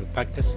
alpacas.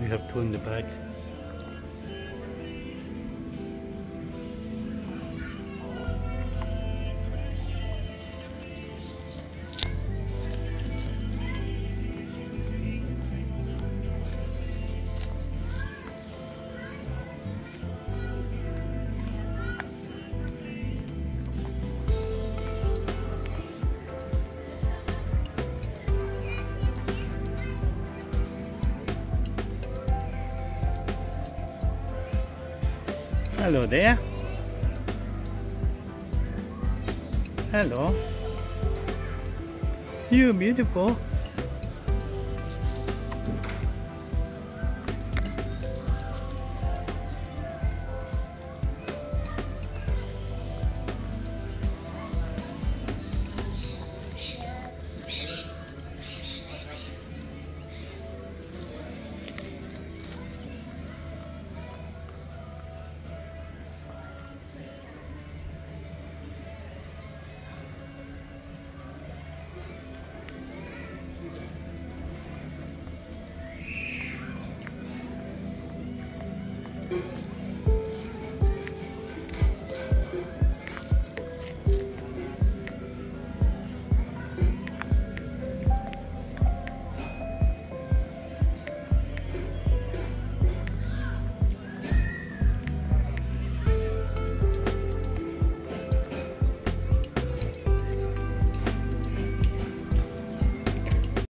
We have two in the back. Hello there. Hello. You beautiful.